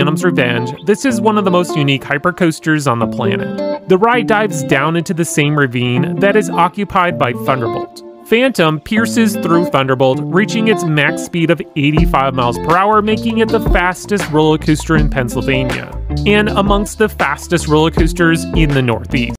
Phantom's Revenge, this is one of the most unique hypercoasters on the planet. The ride dives down into the same ravine that is occupied by Thunderbolt. Phantom pierces through Thunderbolt, reaching its max speed of 85 miles per hour, making it the fastest roller coaster in Pennsylvania, and amongst the fastest roller coasters in the Northeast.